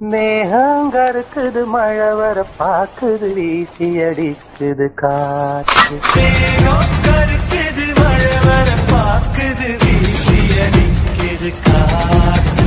மேகம் கருக்குது மழை வர பாக்குது வீசி அடிக்குது காற்று. மேகம் கருக்குது மழை வர பாக்குது வீசி அடிக்குது காற்று.